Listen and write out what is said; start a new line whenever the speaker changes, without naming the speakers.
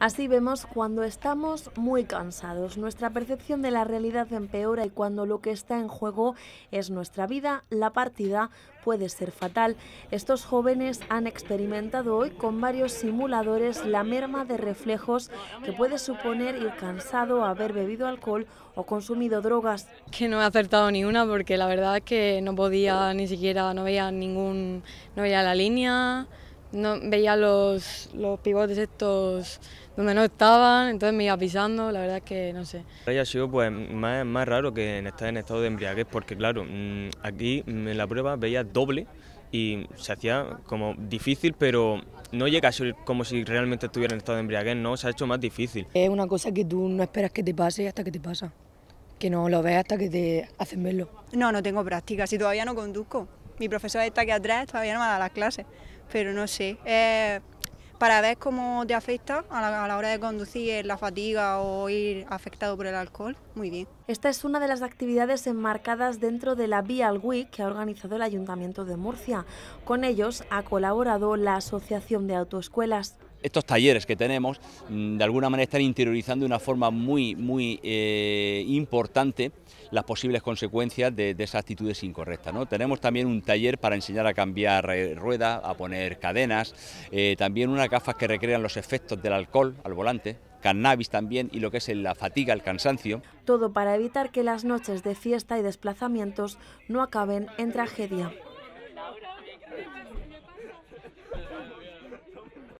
Así vemos cuando estamos muy cansados, nuestra percepción de la realidad empeora y cuando lo que está en juego es nuestra vida, la partida puede ser fatal. Estos jóvenes han experimentado hoy con varios simuladores la merma de reflejos que puede suponer ir cansado, haber bebido alcohol o consumido drogas.
Que no he acertado ni una porque la verdad es que no podía ni siquiera, no veía ningún, no veía la línea, no veía los, los pivotes estos donde no estaban, entonces me iba pisando, la verdad es que no sé.
Ha sido pues más, más raro que en estar en estado de embriaguez, porque claro, mm, aquí en la prueba veía doble y se hacía como difícil, pero no llega a ser como si realmente estuviera en estado de embriaguez, no, se ha hecho más difícil.
Es una cosa que tú no esperas que te pase hasta que te pasa, que no lo ves hasta que te hacen verlo.
No, no tengo práctica, si todavía no conduzco. Mi profesor está aquí atrás, todavía no me da las clases, pero no sé. Eh, para ver cómo te afecta a la, hora de conducir la fatiga o ir afectado por el alcohol, muy bien.
Esta es una de las actividades enmarcadas dentro de la Vial Week que ha organizado el Ayuntamiento de Murcia. Con ellos ha colaborado la Asociación de Autoescuelas
estos talleres que tenemos mm, de alguna manera están interiorizando de una forma muy, muy eh, importante las posibles consecuencias de, esas actitudes incorrectas. ¿no? Tenemos también un taller para enseñar a cambiar eh, rueda, a poner cadenas, eh, también unas gafas que recrean los efectos del alcohol al volante, cannabis también y lo que es la fatiga, el cansancio.
Todo para evitar que las noches de fiesta y desplazamientos no acaben en tragedia.